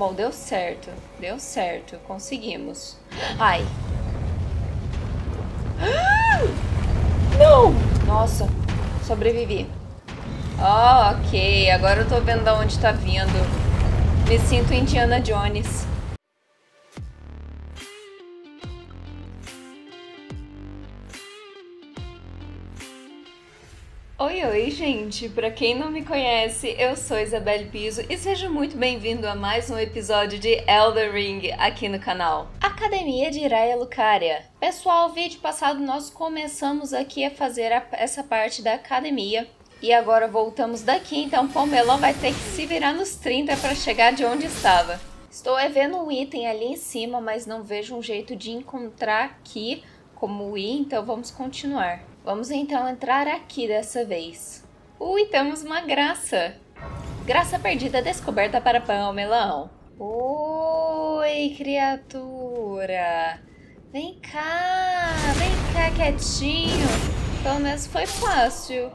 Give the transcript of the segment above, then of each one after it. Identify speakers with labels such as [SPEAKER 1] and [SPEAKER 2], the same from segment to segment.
[SPEAKER 1] Bom, deu certo. Deu certo. Conseguimos. Ai. Não! Nossa, sobrevivi. Oh, ok. Agora eu tô vendo de onde tá vindo. Me sinto Indiana Jones. Oi, oi, gente! Para quem não me conhece, eu sou Isabelle Piso e seja muito bem-vindo a mais um episódio de Elder Ring aqui no canal. Academia de Iraya Lucaria. Pessoal, vídeo passado nós começamos aqui a fazer a, essa parte da academia e agora voltamos daqui, então Pomelão vai ter que se virar nos 30 para chegar de onde estava. Estou vendo um item ali em cima, mas não vejo um jeito de encontrar aqui como ir, então vamos continuar. Vamos então entrar aqui dessa vez. Ui, temos uma graça! Graça perdida descoberta para pão melão. Oi, criatura! Vem cá, vem cá quietinho. Pelo menos foi fácil.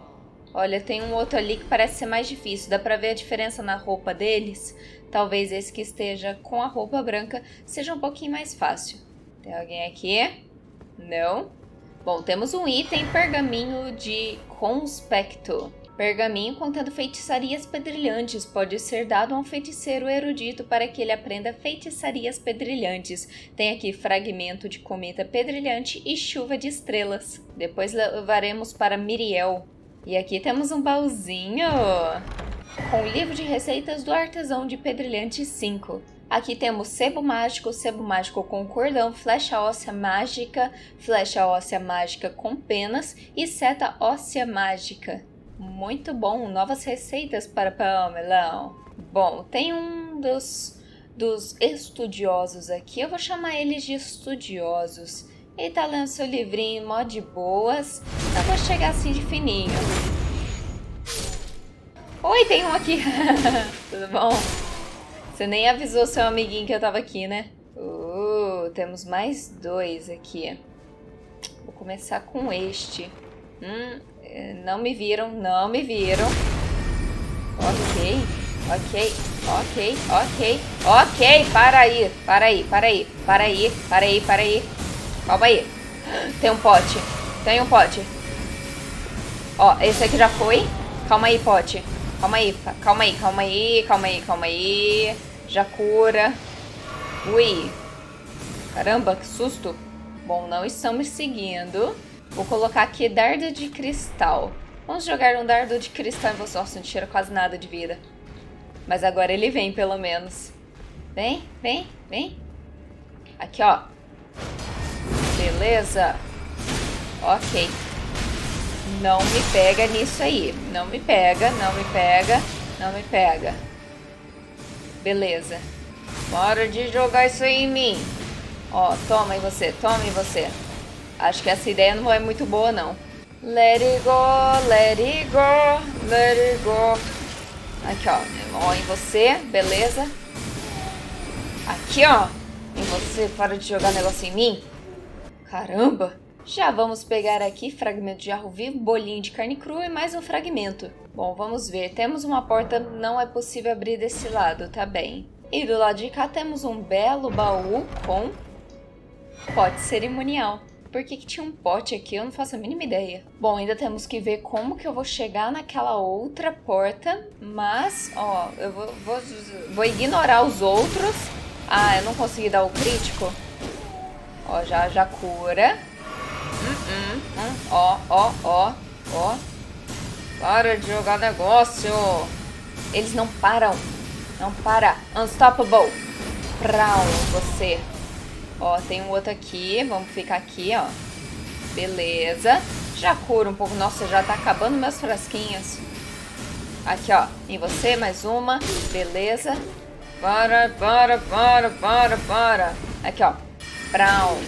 [SPEAKER 1] Olha, tem um outro ali que parece ser mais difícil. Dá pra ver a diferença na roupa deles? Talvez esse que esteja com a roupa branca seja um pouquinho mais fácil. Tem alguém aqui? Não? Bom, temos um item pergaminho de conspecto. Pergaminho contendo feitiçarias pedrilhantes pode ser dado a um feiticeiro erudito para que ele aprenda feitiçarias pedrilhantes. Tem aqui fragmento de cometa pedrilhante e chuva de estrelas. Depois levaremos para Miriel. E aqui temos um baúzinho com o livro de receitas do artesão de pedrilhante 5. Aqui temos sebo mágico, sebo mágico com cordão, flecha óssea mágica, flecha óssea mágica com penas e seta óssea mágica. Muito bom, novas receitas para Pamelão. Bom, tem um dos, dos estudiosos aqui, eu vou chamar eles de estudiosos. Ele tá lendo seu livrinho mó de boas, eu vou chegar assim de fininho. Oi, tem um aqui. Tudo bom? Você nem avisou seu amiguinho que eu tava aqui, né? Uh, temos mais dois aqui. Vou começar com este. Hum, é, não me viram, não me viram. Ok, ok, ok, ok, ok. Para aí, para aí, para aí, para aí, para aí, para aí. Calma aí. Tem um pote, tem um pote. Ó, esse aqui já foi. Calma aí, pote. Calma aí, calma aí, calma aí, calma aí, calma aí. Já cura. Ui. Caramba, que susto. Bom, não estamos seguindo. Vou colocar aqui dardo de cristal. Vamos jogar um dardo de cristal em você. Nossa, não tira quase nada de vida. Mas agora ele vem, pelo menos. Vem, vem, vem. Aqui, ó. Beleza. Ok. Não me pega nisso aí. Não me pega, não me pega, não me pega. Beleza. Hora de jogar isso aí em mim. Ó, toma aí você, toma aí você. Acho que essa ideia não é muito boa, não. Let it go, let it go, let it go. Aqui, ó. Ó, em você, beleza. Aqui, ó. Em você, para de jogar negócio em mim. Caramba. Já vamos pegar aqui fragmento de arro vivo, bolinho de carne crua e mais um fragmento. Bom, vamos ver. Temos uma porta, não é possível abrir desse lado, tá bem. E do lado de cá temos um belo baú com pote cerimonial. Por que, que tinha um pote aqui? Eu não faço a mínima ideia. Bom, ainda temos que ver como que eu vou chegar naquela outra porta. Mas, ó, eu vou, vou, vou ignorar os outros. Ah, eu não consegui dar o crítico. Ó, já, já cura. Ó, ó, ó, ó. Para de jogar negócio. Eles não param. Não para. Unstoppable. Brown, você. Ó, tem um outro aqui. Vamos ficar aqui, ó. Beleza. Já cura um pouco. Nossa, já tá acabando meus frasquinhos. Aqui, ó. Em você, mais uma. Beleza. Para, para, para, para, para. Aqui, ó. Brown.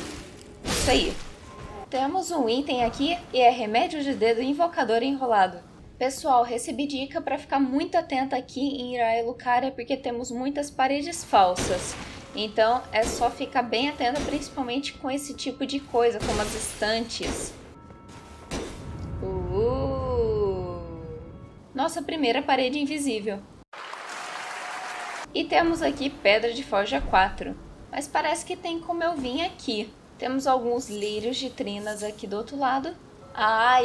[SPEAKER 1] Isso aí. Temos um item aqui e é remédio de dedo invocador enrolado. Pessoal, recebi dica para ficar muito atenta aqui em Iraia Lucaria porque temos muitas paredes falsas. Então é só ficar bem atenta, principalmente com esse tipo de coisa, como as estantes. Uh! Nossa primeira parede invisível. E temos aqui Pedra de Forja 4. Mas parece que tem como eu vim aqui. Temos alguns lírios de trinas aqui do outro lado.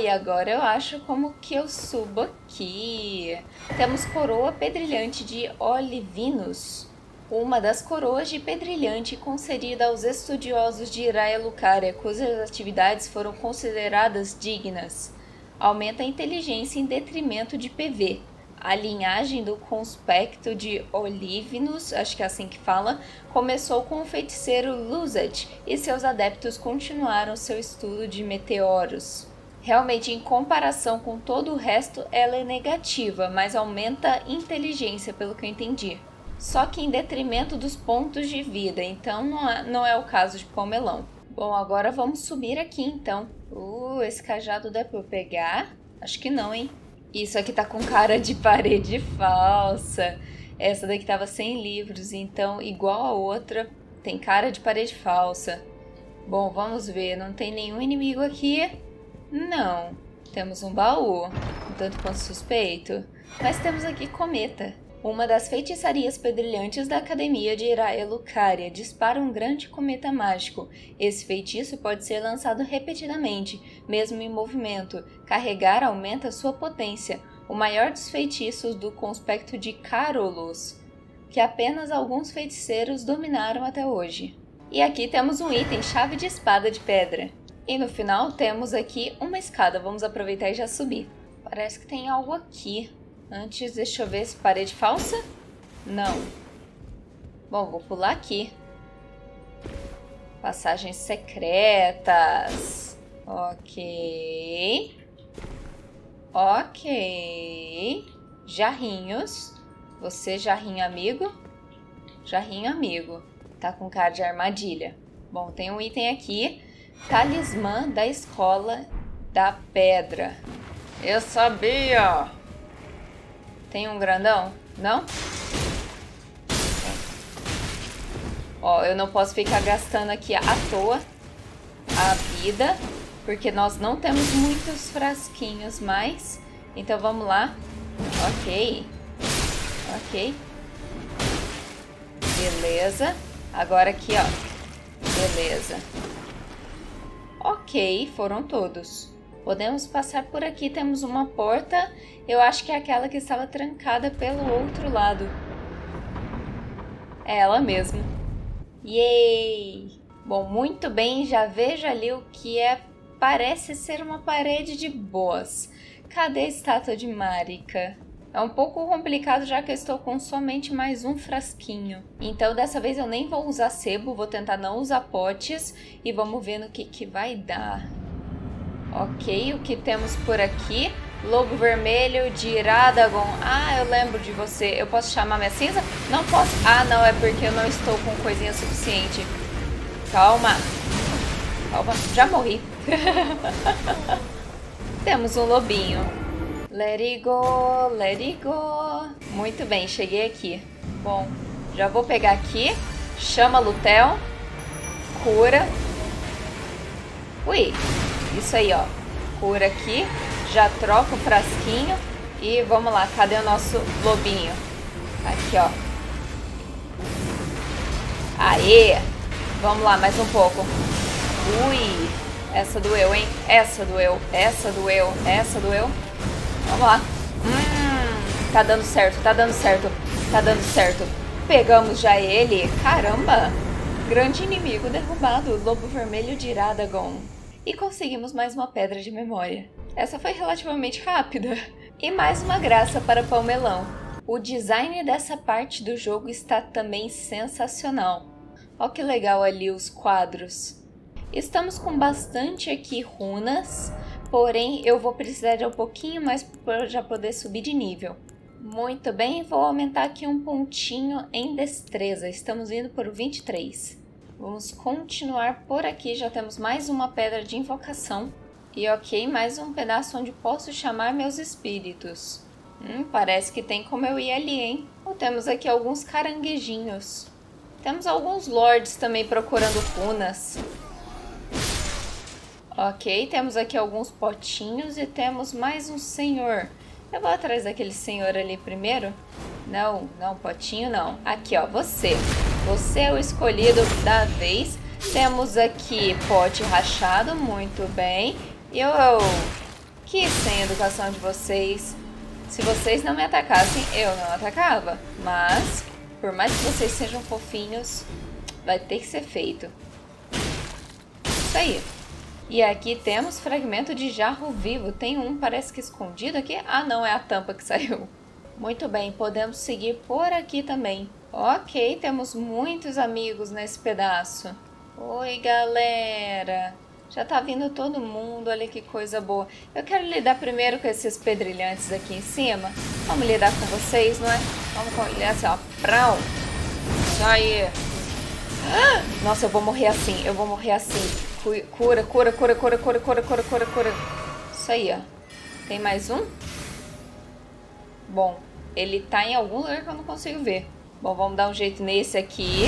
[SPEAKER 1] E agora eu acho como que eu subo aqui. Temos coroa pedrilhante de Olivinus. Uma das coroas de pedrilhante concedida aos estudiosos de Iraia Lucaria, cujas atividades foram consideradas dignas. Aumenta a inteligência em detrimento de PV. A linhagem do conspecto de Olivinus, acho que é assim que fala, começou com o feiticeiro Luzet e seus adeptos continuaram seu estudo de meteoros. Realmente, em comparação com todo o resto, ela é negativa, mas aumenta inteligência, pelo que eu entendi. Só que em detrimento dos pontos de vida, então não é, não é o caso de Pomelão. Bom, agora vamos subir aqui então. Uh, esse cajado dá pra eu pegar? Acho que não, hein? Isso aqui tá com cara de parede falsa. Essa daqui tava sem livros, então igual a outra, tem cara de parede falsa. Bom, vamos ver, não tem nenhum inimigo aqui? Não. Temos um baú, um tanto quanto suspeito. Mas temos aqui Cometa. Uma das feitiçarias pedrilhantes da Academia de Iraia Lucaria dispara um grande cometa mágico. Esse feitiço pode ser lançado repetidamente, mesmo em movimento. Carregar aumenta sua potência, o maior dos feitiços do conspecto de Carolus, que apenas alguns feiticeiros dominaram até hoje. E aqui temos um item chave de espada de pedra. E no final temos aqui uma escada, vamos aproveitar e já subir. Parece que tem algo aqui. Antes, deixa eu ver se parede falsa. Não. Bom, vou pular aqui. Passagens secretas. Ok. Ok. Jarrinhos. Você, jarrinho amigo? Jarrinho amigo. Tá com cara de armadilha. Bom, tem um item aqui. Talismã da escola da pedra. Eu sabia! Tem um grandão? Não? Ó, eu não posso ficar gastando aqui à toa a vida, porque nós não temos muitos frasquinhos mais. Então vamos lá. Ok. Ok. Beleza. Agora aqui, ó. Beleza. Ok, foram todos. Podemos passar por aqui, temos uma porta. Eu acho que é aquela que estava trancada pelo outro lado. É ela mesma. Yay! Bom, muito bem, já vejo ali o que é. Parece ser uma parede de boas. Cadê a estátua de Marika? É um pouco complicado já que eu estou com somente mais um frasquinho. Então dessa vez eu nem vou usar sebo, vou tentar não usar potes e vamos ver no que, que vai dar. Ok, o que temos por aqui? Lobo vermelho de Iradagon. Ah, eu lembro de você. Eu posso chamar minha cinza? Não posso. Ah, não, é porque eu não estou com coisinha suficiente. Calma. Calma, já morri. temos um lobinho. Let it go, let it go. Muito bem, cheguei aqui. Bom, já vou pegar aqui. Chama Lutel. Cura. Ui, isso aí, ó. Cura aqui. Já troca o frasquinho. E vamos lá, cadê o nosso lobinho? Aqui, ó. Aê! Vamos lá, mais um pouco. Ui! Essa doeu, hein? Essa doeu, essa doeu, essa doeu. Vamos lá. Hum, tá dando certo, tá dando certo, tá dando certo. Pegamos já ele. Caramba! Grande inimigo derrubado, Lobo Vermelho de Iradagon e conseguimos mais uma pedra de memória. Essa foi relativamente rápida. E mais uma graça para Palmelão. O design dessa parte do jogo está também sensacional. Olha que legal ali os quadros. Estamos com bastante aqui runas, porém eu vou precisar de um pouquinho mais para já poder subir de nível. Muito bem, vou aumentar aqui um pontinho em destreza. Estamos indo por 23. Vamos continuar por aqui, já temos mais uma pedra de invocação. E ok, mais um pedaço onde posso chamar meus espíritos. Hum, parece que tem como eu ir ali, hein? Ou temos aqui alguns caranguejinhos. Temos alguns lords também procurando runas. Ok, temos aqui alguns potinhos e temos mais um senhor. Eu vou atrás daquele senhor ali primeiro. Não, não, potinho não. Aqui, ó, você. Você é o escolhido da vez. Temos aqui pote rachado, muito bem. E eu... Que sem educação de vocês. Se vocês não me atacassem, eu não atacava. Mas, por mais que vocês sejam fofinhos, vai ter que ser feito. Isso aí. E aqui temos fragmento de jarro vivo. Tem um, parece que escondido aqui. Ah, não, é a tampa que saiu. Muito bem, podemos seguir por aqui também. Ok, temos muitos amigos nesse pedaço. Oi, galera. Já tá vindo todo mundo, olha que coisa boa. Eu quero lidar primeiro com esses pedrilhantes aqui em cima. Vamos lidar com vocês, não é? Vamos olhar assim, ó. Prão. Isso aí. Nossa, eu vou morrer assim, eu vou morrer assim. Cura, cura, cura, cura, cura, cura, cura, cura, cura. Isso aí, ó. Tem mais um? Bom, ele tá em algum lugar que eu não consigo ver. Bom, vamos dar um jeito nesse aqui.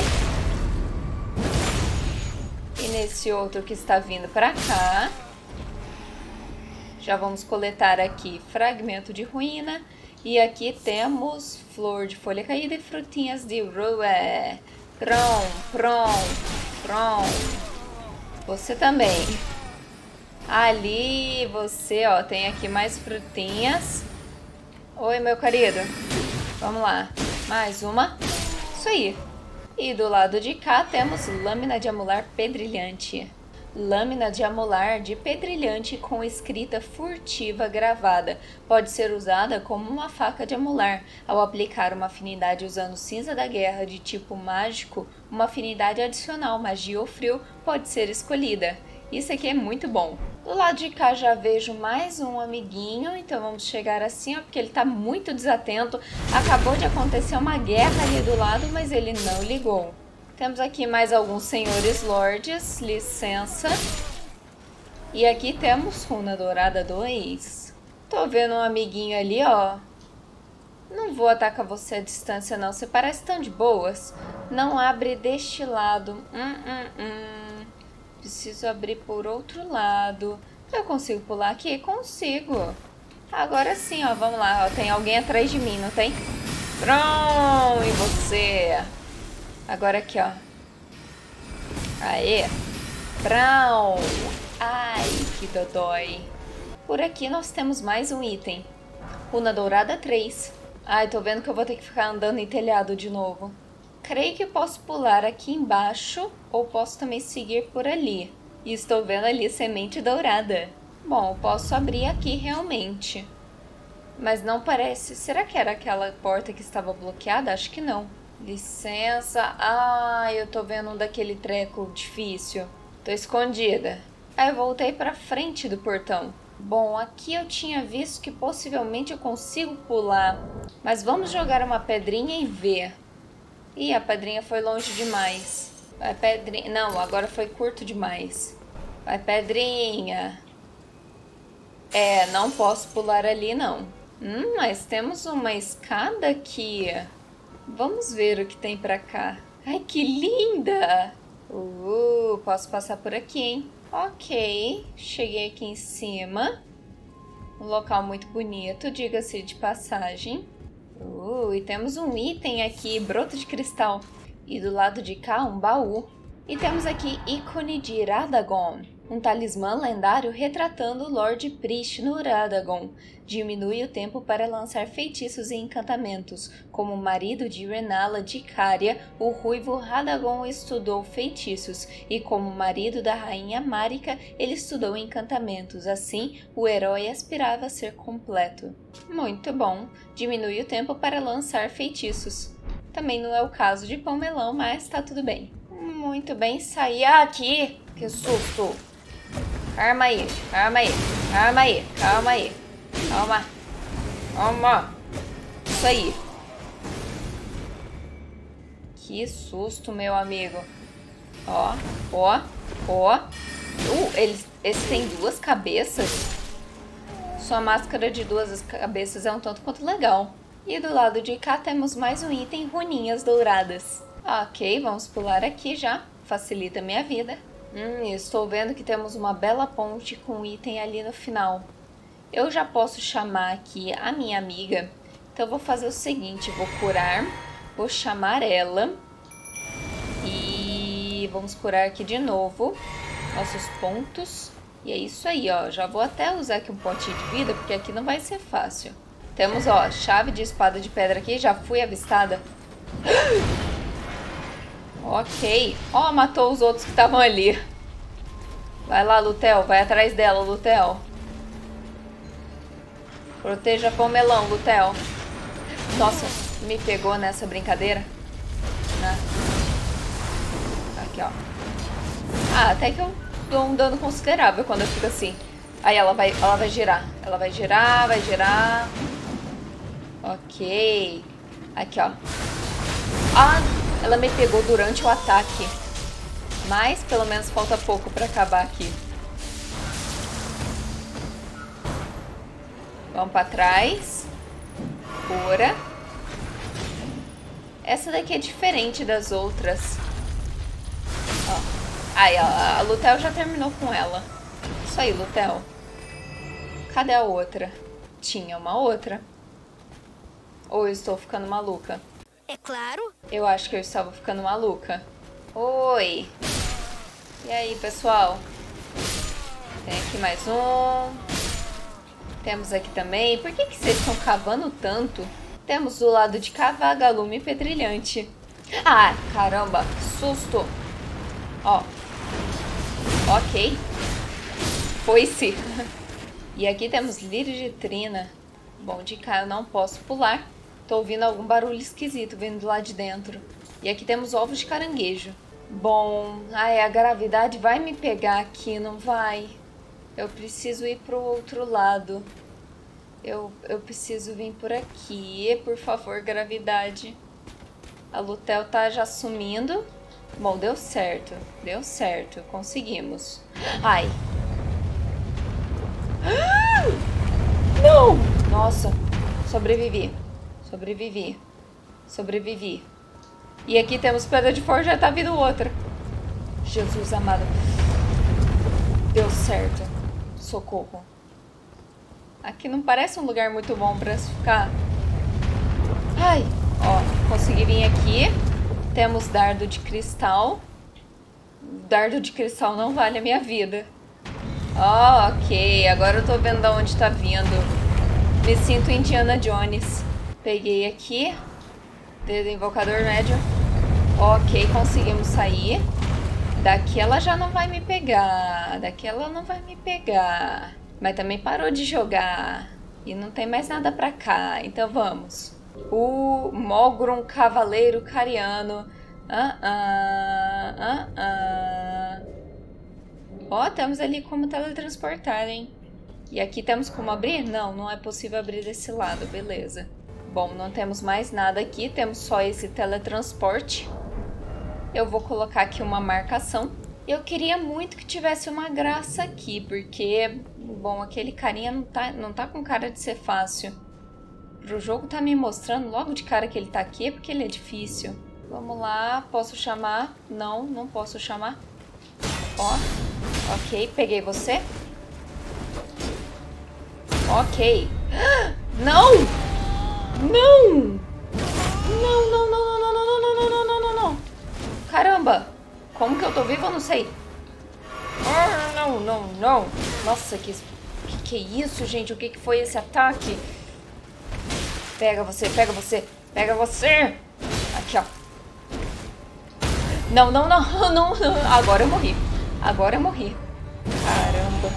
[SPEAKER 1] E nesse outro que está vindo para cá. Já vamos coletar aqui fragmento de ruína. E aqui temos flor de folha caída e frutinhas de rué. Prom, prom, prom. Você também. Ali, você, ó, tem aqui mais frutinhas. Oi, meu querido. Vamos lá. Mais uma. Isso aí. E do lado de cá temos lâmina de amular pedrilhante. Lâmina de amular de pedrilhante com escrita furtiva gravada. Pode ser usada como uma faca de amular. Ao aplicar uma afinidade usando cinza da guerra de tipo mágico, uma afinidade adicional magia ou frio pode ser escolhida. Isso aqui é muito bom. Do lado de cá já vejo mais um amiguinho, então vamos chegar assim, ó, porque ele tá muito desatento. Acabou de acontecer uma guerra ali do lado, mas ele não ligou. Temos aqui mais alguns senhores lords, licença. E aqui temos Runa Dourada 2. Tô vendo um amiguinho ali, ó. Não vou atacar você à distância não, você parece tão de boas. Não abre deste lado. Hum, hum, hum. Preciso abrir por outro lado. Eu consigo pular aqui? Consigo. Agora sim, ó. Vamos lá. Ó, tem alguém atrás de mim, não tem? Pronto! E você? Agora aqui, ó. Aê! Brown! Ai, que dodói. Por aqui nós temos mais um item. Runa Dourada 3. Ai, tô vendo que eu vou ter que ficar andando em telhado de novo. Creio que posso pular aqui embaixo ou posso também seguir por ali. E estou vendo ali semente dourada. Bom, posso abrir aqui realmente. Mas não parece... Será que era aquela porta que estava bloqueada? Acho que não. Licença. Ah, eu tô vendo um daquele treco difícil. Tô escondida. Aí eu voltei para frente do portão. Bom, aqui eu tinha visto que possivelmente eu consigo pular. Mas vamos jogar uma pedrinha e ver. Ih, a pedrinha foi longe demais. Vai, pedrinha. Não, agora foi curto demais. Vai, pedrinha. É, não posso pular ali, não. Hum, mas temos uma escada aqui. Vamos ver o que tem pra cá. Ai, que linda! Uh, posso passar por aqui, hein? Ok, cheguei aqui em cima. Um local muito bonito, diga-se de passagem. Uh, e temos um item aqui, broto de cristal. E do lado de cá, um baú. E temos aqui ícone de Radagon, um talismã lendário retratando o Lord Priest no Radagon. Diminui o tempo para lançar feitiços e encantamentos. Como marido de Renala de Caria, o ruivo Radagon estudou feitiços, e como marido da rainha Marika, ele estudou encantamentos. Assim, o herói aspirava a ser completo. Muito bom. Diminui o tempo para lançar feitiços. Também não é o caso de pão melão, mas tá tudo bem. Muito bem, saí aqui. Que susto. Calma aí, calma aí, calma aí, calma aí. Calma. Calma. Isso aí. Que susto, meu amigo. Ó, ó, ó. Uh, eles, esse tem duas cabeças. Sua máscara de duas cabeças é um tanto quanto legal. E do lado de cá temos mais um item runinhas douradas. Ok, vamos pular aqui já. Facilita minha vida. Hum, estou vendo que temos uma bela ponte com um item ali no final. Eu já posso chamar aqui a minha amiga Então vou fazer o seguinte, vou curar, vou chamar ela e vamos curar aqui de novo nossos pontos. E é isso aí, ó. Já vou até usar aqui um potinho de vida, porque aqui não vai ser fácil. Temos, ó, chave de espada de pedra aqui. Já fui avistada. ok. Ó, matou os outros que estavam ali. Vai lá, Lutel. Vai atrás dela, Lutel. Proteja com o melão, Lutel. Nossa, me pegou nessa brincadeira. Né? Aqui, ó. Ah, até que eu dou um dano considerável quando eu fico assim. Aí ela vai, ela vai girar. Ela vai girar, vai girar. Ok. Aqui, ó. Ah, ela me pegou durante o ataque. Mas pelo menos falta pouco pra acabar aqui. Vamos pra trás. Cura. Essa daqui é diferente das outras. Ó. Aí, ó, a Lutel já terminou com ela. Isso aí, Lutel. Cadê a outra? Tinha uma outra. Ou eu estou ficando maluca?
[SPEAKER 2] É claro.
[SPEAKER 1] Eu acho que eu estava ficando maluca. Oi. E aí, pessoal? Tem aqui mais um. Temos aqui também. Por que, que vocês estão cavando tanto? Temos do lado de cá vagalume pedrilhante. Ah, caramba, susto. Ó. Ok. Foi-se. E aqui temos lírio de trina. Bom, de cá eu não posso pular. Tô ouvindo algum barulho esquisito vindo lá de dentro. E aqui temos ovos de caranguejo. Bom, ai, a gravidade vai me pegar aqui, não vai? Eu preciso ir pro outro lado. Eu, eu preciso vir por aqui. Por favor, gravidade. A Lutel tá já sumindo. Bom, deu certo. Deu certo. Conseguimos. Ai. Não! Nossa. Sobrevivi. Sobrevivi. Sobrevivi. E aqui temos pedra de forja, tá vindo outra. Jesus amado. Deu certo. Socorro. Aqui não parece um lugar muito bom pra ficar. Ai, ó, consegui vir aqui. Temos dardo de cristal. Dardo de cristal não vale a minha vida. Oh, ok. Agora eu tô vendo de onde tá vindo. Me sinto Indiana Jones. Peguei aqui. Dedo invocador médio. Ok, conseguimos sair. Daqui ela já não vai me pegar. Daqui ela não vai me pegar. Mas também parou de jogar. E não tem mais nada pra cá. Então vamos. O Mogron Cavaleiro Cariano. Ah, ah, ah, ah. Ó, temos ali como teletransportar, hein? E aqui temos como abrir? Não, não é possível abrir desse lado, beleza. Bom, não temos mais nada aqui, temos só esse teletransporte. Eu vou colocar aqui uma marcação. Eu queria muito que tivesse uma graça aqui, porque Bom, aquele carinha não tá, não tá com cara de ser fácil. Pro jogo tá me mostrando logo de cara que ele tá aqui, é porque ele é difícil. Vamos lá, posso chamar? Não, não posso chamar. Ó, ok, peguei você. Ok. Não! Não! Não, não, não, não, não, não, não, não, não, não, não, não. Caramba! Como que eu tô vivo, eu não sei. Ah, não, não, não. Nossa, que, que que é isso, gente? O que que foi esse ataque? Pega você, pega você, pega você. Aqui, ó. Não, não, não, não, não. Agora eu morri. Agora eu morri. Caramba.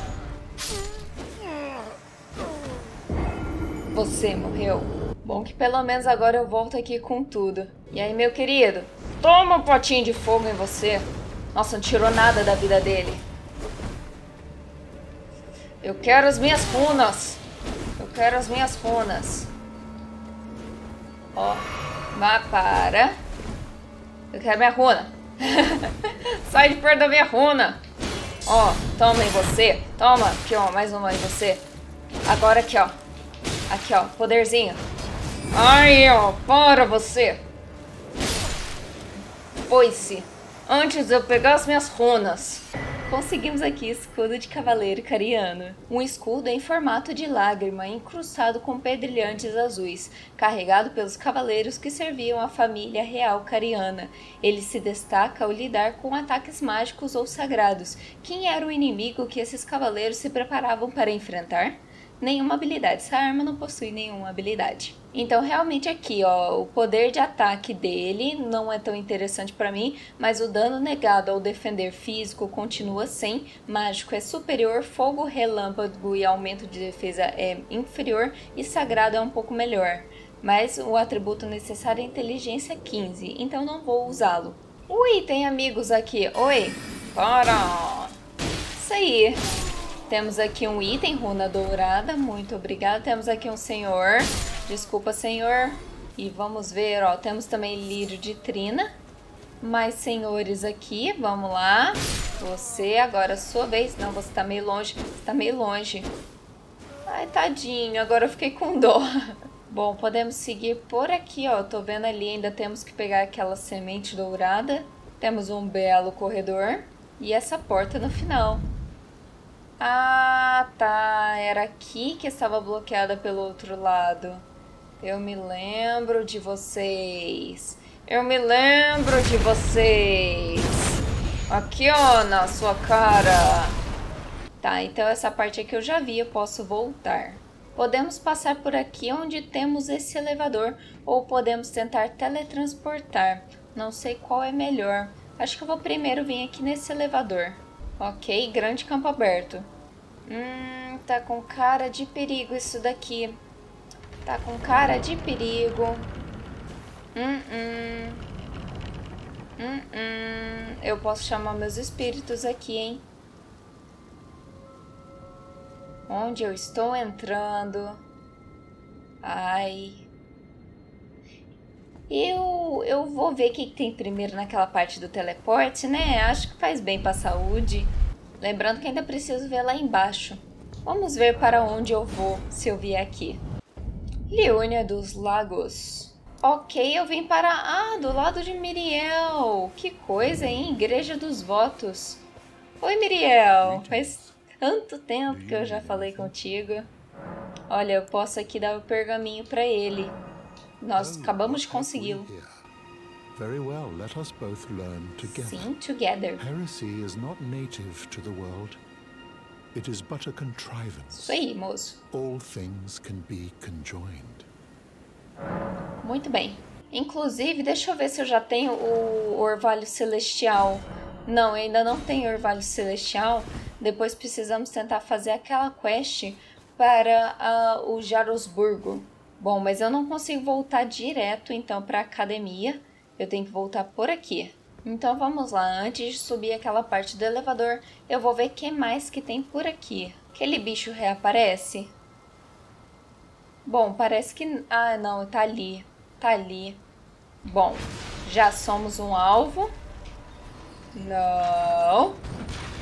[SPEAKER 1] Você morreu. Bom que pelo menos agora eu volto aqui com tudo. E aí, meu querido? Toma um potinho de fogo em você. Nossa, não tirou nada da vida dele. Eu quero as minhas runas. Eu quero as minhas runas. Ó. Vá para. Eu quero minha runa. Sai de perto da minha runa. Ó, toma em você. Toma. Aqui, ó. Mais uma em você. Agora aqui, ó. Aqui, ó. Poderzinho. Aí, ó. Para você. Foi-se. Antes de eu pegar as minhas runas. Conseguimos aqui escudo de cavaleiro cariano. Um escudo em formato de lágrima, incrustado com pedrilhantes azuis, carregado pelos cavaleiros que serviam à família real cariana. Ele se destaca ao lidar com ataques mágicos ou sagrados. Quem era o inimigo que esses cavaleiros se preparavam para enfrentar? Nenhuma habilidade. Essa arma não possui nenhuma habilidade. Então, realmente aqui, ó, o poder de ataque dele não é tão interessante para mim, mas o dano negado ao defender físico continua sem, mágico é superior, fogo, relâmpago e aumento de defesa é inferior e sagrado é um pouco melhor. Mas o atributo necessário é inteligência 15, então não vou usá-lo. Ui, tem amigos aqui. Oi, para! Isso aí. Temos aqui um item, runa dourada, muito obrigada. Temos aqui um senhor, desculpa senhor. E vamos ver, ó, temos também lírio de trina. Mais senhores aqui, vamos lá. Você, agora é sua vez. Não, você tá meio longe, você tá meio longe. Ai, tadinho, agora eu fiquei com dó. Bom, podemos seguir por aqui, ó. Tô vendo ali, ainda temos que pegar aquela semente dourada. Temos um belo corredor. E essa porta no final. Ah, tá. Era aqui que estava bloqueada pelo outro lado. Eu me lembro de vocês. Eu me lembro de vocês. Aqui, ó, na sua cara. Tá, então essa parte aqui eu já vi, eu posso voltar. Podemos passar por aqui onde temos esse elevador ou podemos tentar teletransportar. Não sei qual é melhor. Acho que eu vou primeiro vir aqui nesse elevador. Ok, grande campo aberto. Hum, tá com cara de perigo isso daqui. Tá com cara de perigo. Hum, hum. Hum, hum. Eu posso chamar meus espíritos aqui, hein? Onde eu estou entrando? Ai. Eu, eu vou ver o que, tem primeiro naquela parte do teleporte, né? Acho que faz bem pra saúde. Lembrando que ainda preciso ver lá embaixo. Vamos ver para onde eu vou se eu vier aqui. Liônia dos Lagos. Ok, eu vim para... Ah, do lado de Miriel. Que coisa, hein? Igreja dos Votos. Oi, Miriel. Faz tanto tempo que eu já falei contigo. Olha, eu posso aqui dar o pergaminho para ele. Nós acabamos de consegui-lo.
[SPEAKER 2] Very well, let us both learn together.
[SPEAKER 1] Sing together.
[SPEAKER 2] Heresy is not native to the world. It is but a contrivance.
[SPEAKER 1] Isso aí, moço.
[SPEAKER 2] All things can be conjoined.
[SPEAKER 1] Muito bem. Inclusive, deixa eu ver se eu já tenho o Orvalho Celestial. Não, eu ainda não tenho Orvalho Celestial. Depois precisamos tentar fazer aquela quest para uh, o Jarosburgo. Bom, mas eu não consigo voltar direto então para a academia. Eu tenho que voltar por aqui. Então vamos lá, antes de subir aquela parte do elevador, eu vou ver o que mais que tem por aqui. Aquele bicho reaparece? Bom, parece que... Ah, não, tá ali. Tá ali. Bom, já somos um alvo. Não.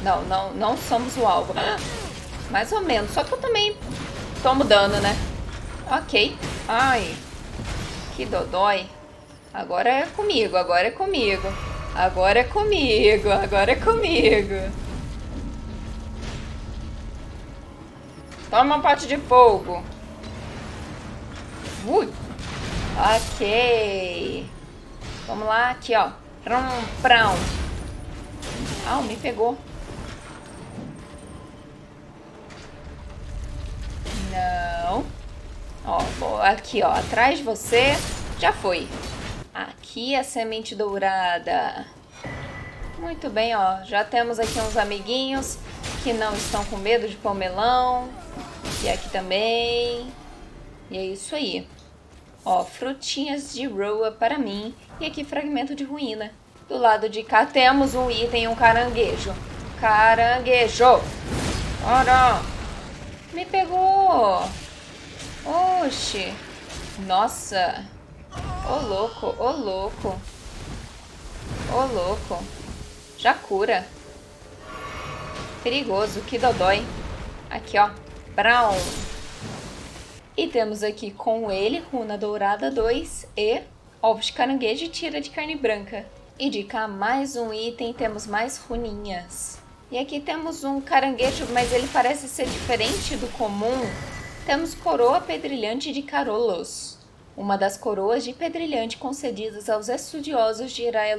[SPEAKER 1] Não, não, não somos o alvo. Mais ou menos, só que eu também tomo dano, né? Ok. Ai, que dodói. Agora é comigo, agora é comigo. Agora é comigo, agora é comigo. Toma pote de fogo. Ui. Ok. Vamos lá, aqui, ó. Prum, prão. Ah, me pegou. Não. Ó, aqui, ó. Atrás de você. Já foi. Aqui a semente dourada. Muito bem, ó. Já temos aqui uns amiguinhos que não estão com medo de pomelão. E aqui também. E é isso aí. Ó, frutinhas de roa para mim. E aqui fragmento de ruína. Do lado de cá temos um item, um caranguejo. Caranguejo! Ora! Me pegou! Oxi! Nossa! Ô louco, ô louco. Ô louco. Já cura. Perigoso, que dodói. Aqui, ó. Brown. E temos aqui com ele, runa dourada 2 e ovos de caranguejo e tira de carne branca. E de cá mais um item, temos mais runinhas. E aqui temos um caranguejo, mas ele parece ser diferente do comum. Temos coroa pedrilhante de Carolos, uma das coroas de pedrilhante concedidas aos estudiosos de Iraia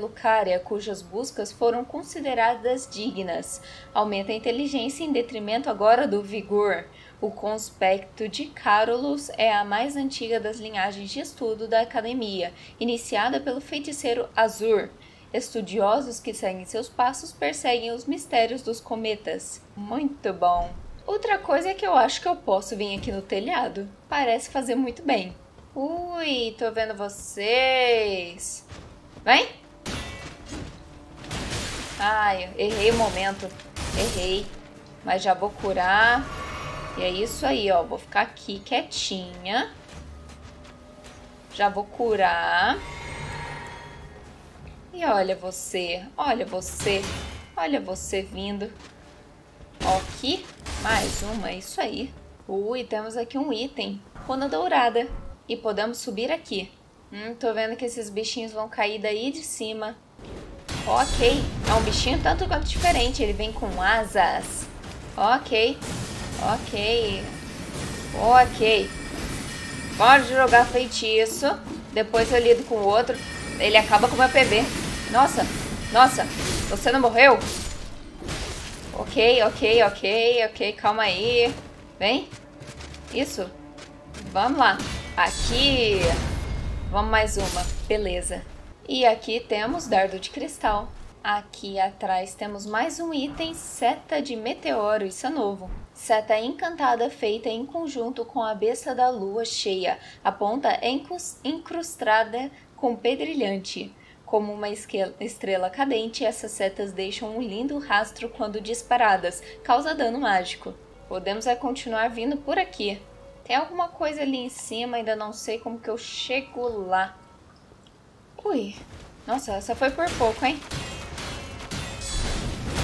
[SPEAKER 1] cujas buscas foram consideradas dignas. Aumenta a inteligência em detrimento agora do vigor. O conspecto de Carolus é a mais antiga das linhagens de estudo da academia, iniciada pelo feiticeiro Azur. Estudiosos que seguem seus passos perseguem os mistérios dos cometas. Muito bom! Outra coisa é que eu acho que eu posso vir aqui no telhado. Parece fazer muito bem. Ui, tô vendo vocês. Vem! Ai, errei o momento. Errei. Mas já vou curar. E é isso aí, ó. Vou ficar aqui quietinha. Já vou curar. E olha você, olha você, olha você vindo. Ó, aqui, mais uma, isso aí. Ui, temos aqui um item, runa dourada. E podemos subir aqui. Hum, tô vendo que esses bichinhos vão cair daí de cima. Ok, é um bichinho tanto quanto diferente, ele vem com asas. Ok, ok, ok. Pode jogar feitiço, depois eu lido com o outro. Ele acaba com o meu PB. Nossa, nossa, você não morreu? Ok, ok, ok, ok, calma aí. Vem. Isso. Vamos lá. Aqui. Vamos mais uma. Beleza. E aqui temos dardo de cristal. Aqui atrás temos mais um item, seta de meteoro, isso é novo. Seta encantada feita em conjunto com a besta da lua cheia. A ponta é incrustada com pedrilhante. Como uma estrela cadente, essas setas deixam um lindo rastro quando disparadas, causa dano mágico. Podemos é continuar vindo por aqui. Tem alguma coisa ali em cima, ainda não sei como que eu chego lá. Ui, nossa, essa foi por pouco, hein?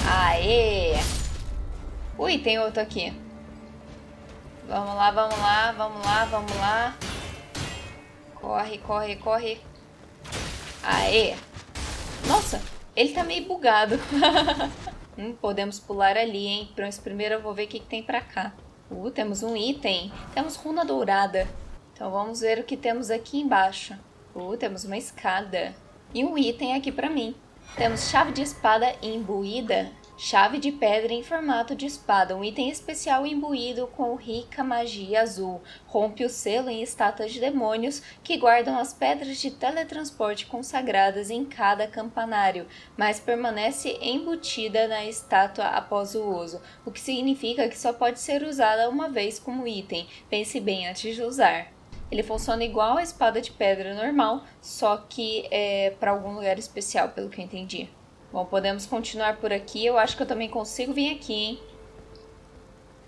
[SPEAKER 1] Aê! Ui, tem outro aqui. Vamos lá, vamos lá, vamos lá, vamos lá. Corre, corre, corre. Aê! Nossa, ele tá meio bugado. hum, podemos pular ali, hein? Mas primeiro eu vou ver o que, que tem pra cá. Uh, temos um item. Temos runa dourada. Então vamos ver o que temos aqui embaixo. Uh, temos uma escada. E um item aqui pra mim. Temos chave de espada imbuída. Chave de pedra em formato de espada, um item especial imbuído com rica magia azul. Rompe o selo em estátuas de demônios que guardam as pedras de teletransporte consagradas em cada campanário, mas permanece embutida na estátua após o uso, o que significa que só pode ser usada uma vez como item. Pense bem antes de usar. Ele funciona igual a espada de pedra normal, só que é para algum lugar especial, pelo que eu entendi. Bom, podemos continuar por aqui. Eu acho que eu também consigo vir aqui, hein?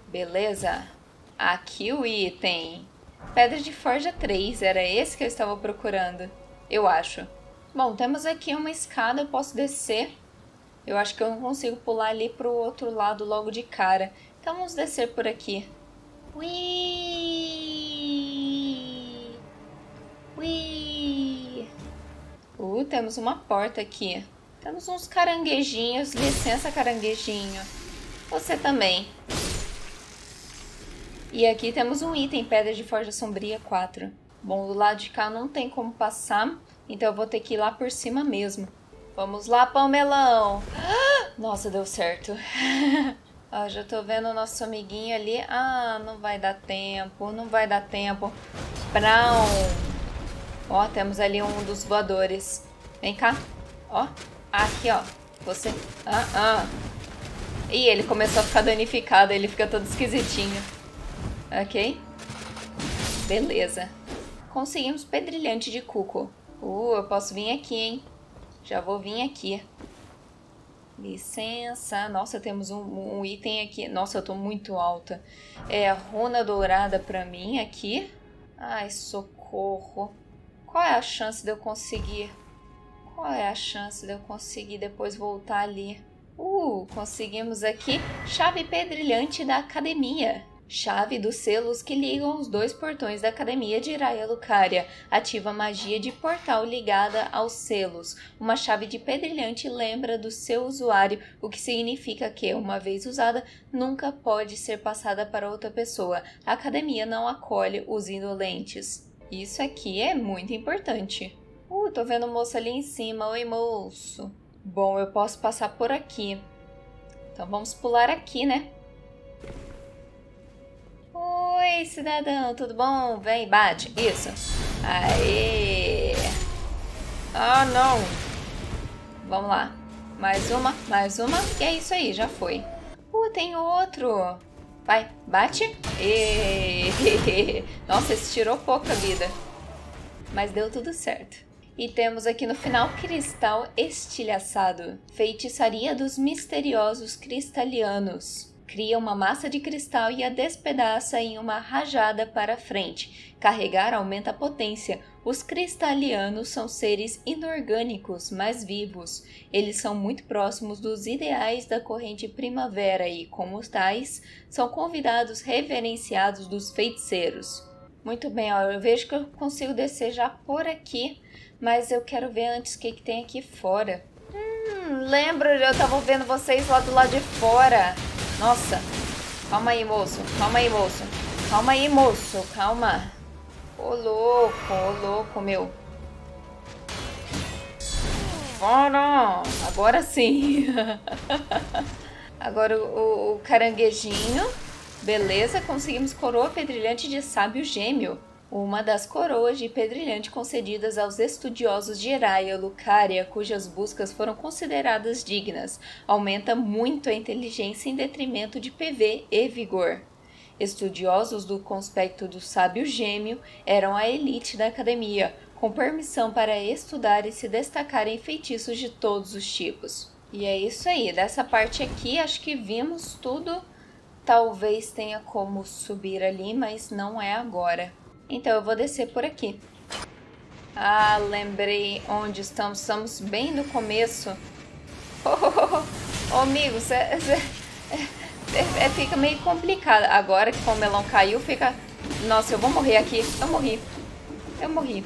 [SPEAKER 1] Beleza. Aqui o item. Pedra de forja 3. Era esse que eu estava procurando. Eu acho. Bom, temos aqui uma escada. Eu posso descer. Eu acho que eu não consigo pular ali para o outro lado logo de cara. Então vamos descer por aqui. Ui! Ui! Uh, temos uma porta aqui. Temos uns caranguejinhos. Licença, caranguejinho. Você também. E aqui temos um item, Pedra de Forja Sombria 4. Bom, do lado de cá não tem como passar, então eu vou ter que ir lá por cima mesmo. Vamos lá, pão melão! Nossa, deu certo. Ó, já tô vendo o nosso amiguinho ali. Ah, não vai dar tempo, não vai dar tempo. Brown! Ó, temos ali um dos voadores. Vem cá. Ó, Aqui, ó. Você... Ah, ah. Ih, ele começou a ficar danificado. Ele fica todo esquisitinho. Ok. Beleza. Conseguimos pedrilhante de cuco. Uh, eu posso vir aqui, hein? Já vou vir aqui. Licença. Nossa, temos um, um, item aqui. Nossa, eu tô muito alta. É runa dourada pra mim aqui. Ai, socorro. Qual é a chance de eu conseguir qual é a chance de eu conseguir depois voltar ali? Uh, conseguimos aqui chave pedrilhante da academia. Chave dos selos que ligam os dois portões da Academia de Iraya Lucaria. Ativa magia de portal ligada aos selos. Uma chave de pedrilhante lembra do seu usuário, o que significa que, uma vez usada, nunca pode ser passada para outra pessoa. A Academia não acolhe os indolentes. Isso aqui é muito importante. Uh, tô vendo o moço ali em cima. Oi, moço. Bom, eu posso passar por aqui. Então vamos pular aqui, né? Oi, cidadão, tudo bom? Vem, bate. Isso. Aê! Ah, não! Vamos lá. Mais uma, mais uma. E é isso aí, já foi. Uh, tem outro. Vai, bate. E... Nossa, esse tirou pouca vida. Mas deu tudo certo. E temos aqui no final cristal estilhaçado. Feitiçaria dos misteriosos cristalianos. Cria uma massa de cristal e a despedaça em uma rajada para frente. Carregar aumenta a potência. Os cristalianos são seres inorgânicos, mas vivos. Eles são muito próximos dos ideais da corrente primavera e, como tais, são convidados reverenciados dos feiticeiros. Muito bem, ó, eu vejo que eu consigo descer já por aqui, mas eu quero ver antes o que, que tem aqui fora. Hum, lembro, eu tava vendo vocês lá do lado de fora. Nossa. Calma aí, moço. Calma aí, moço. Calma aí, moço. Calma. Ô, louco. Ô, louco, meu. Fora. Agora sim. Agora o, o caranguejinho. Beleza, conseguimos coroa pedrilhante de sábio gêmeo uma das coroas de pedrilhante concedidas aos estudiosos de Eraia Lucaria, cujas buscas foram consideradas dignas, aumenta muito a inteligência em detrimento de PV e vigor. Estudiosos do conspecto do sábio gêmeo eram a elite da academia, com permissão para estudar e se destacar em feitiços de todos os tipos. E é isso aí, dessa parte aqui acho que vimos tudo. Talvez tenha como subir ali, mas não é agora. Então eu vou descer por aqui. Ah, lembrei onde estamos. Estamos bem no começo. Oh, oh, oh, oh amigo, cê, cê, é, é, fica meio complicado. Agora que o melão caiu, fica... Nossa, eu vou morrer aqui. Eu morri. Eu morri.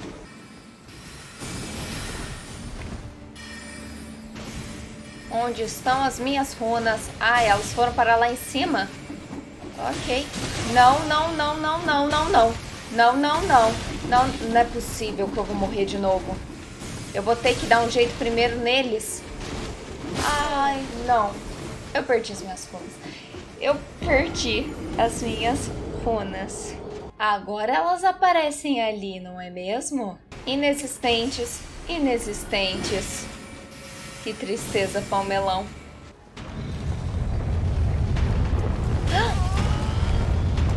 [SPEAKER 1] Onde estão as minhas runas? Ah, elas foram para lá em cima? Ok. Não, não, não, não, não, não, não. Não, não, não. Não, não é possível que eu vou morrer de novo. Eu vou ter que dar um jeito primeiro neles. Ai, não. Eu perdi as minhas runas. Eu perdi as minhas runas. Agora elas aparecem ali, não é mesmo? Inexistentes, inexistentes. Que tristeza, palmelão.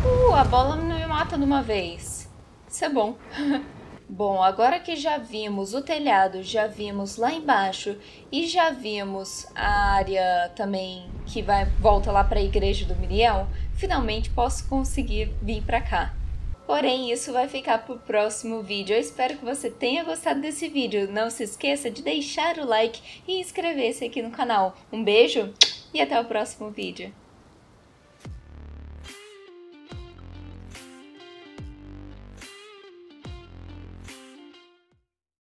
[SPEAKER 1] Uh, a bola mata de uma vez. Isso é bom. Bom, agora que já vimos o telhado, já vimos lá embaixo e já vimos a área também que vai volta lá para a igreja do Miriel, finalmente posso conseguir vir para cá. Porém, isso vai ficar para o próximo vídeo. Eu espero que você tenha gostado desse vídeo. Não se esqueça de deixar o like e inscrever-se aqui no canal. Um beijo e até o próximo vídeo.